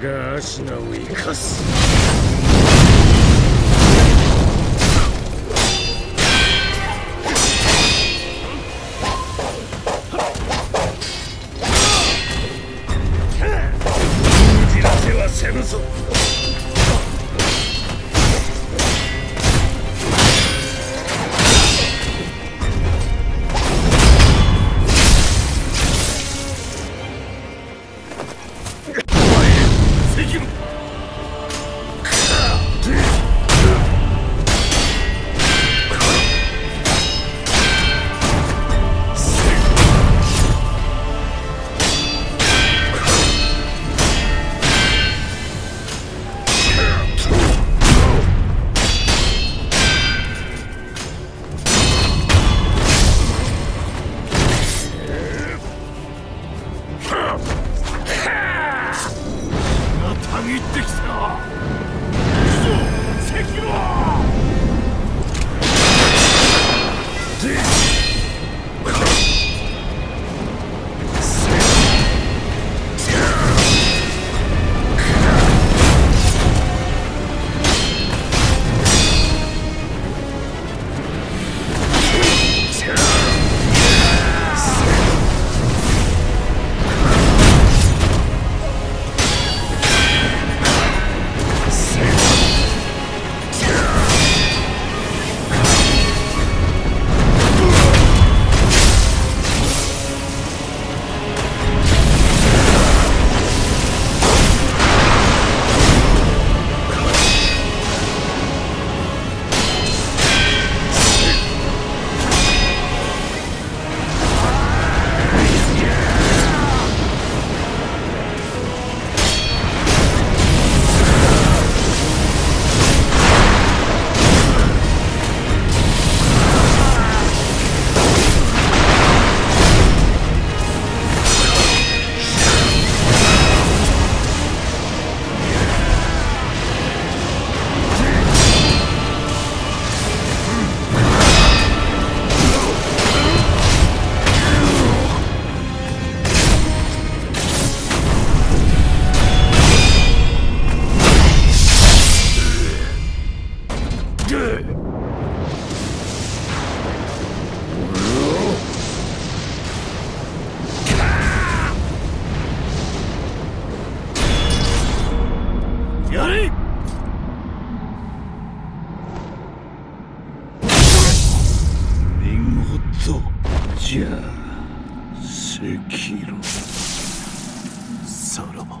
俺がアシナを生かす。封じらせはせぬぞ。兵。じゃあ赤色サらば